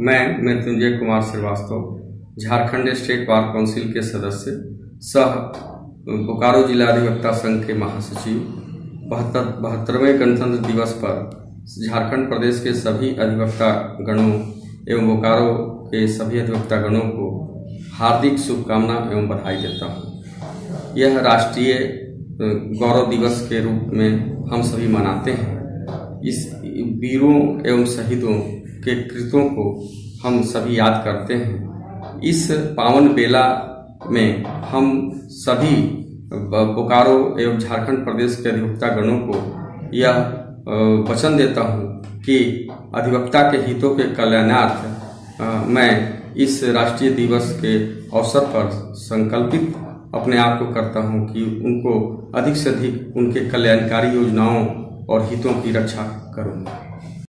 मैं Mrityunjay Kumar Srivastava, Jharkhand state bar council के सदस्य, सह बोकारो जिला अधिवक्ता संघ के महासचिव, बहत्तर, बहत्तरवें गणतंत्र दिवस पर झारखंड प्रदेश के सभी अधिवक्ता गणों एवं बोकारो के सभी अधिवक्ता गणों को हार्दिक शुभकामना एवं बधाई देता हूँ। यह राष्ट्रीय गौरव दिवस के रूप में हम सभी मनाते हैं। इस वीरों एवं शहीदों के कृतों को हम सभी याद करते हैं। इस पावन बेला में हम सभी बोकारो एवं झारखंड प्रदेश के अधिवक्ता गणों को यह वचन देता हूँ कि अधिवक्ता के हितों के कल्याणार्थ मैं इस राष्ट्रीय दिवस के अवसर पर संकल्पित अपने आप को करता हूँ कि उनको अधिक से अधिक उनके कल्याणकारी योजनाओं और हितों की रक्षा करूँगा।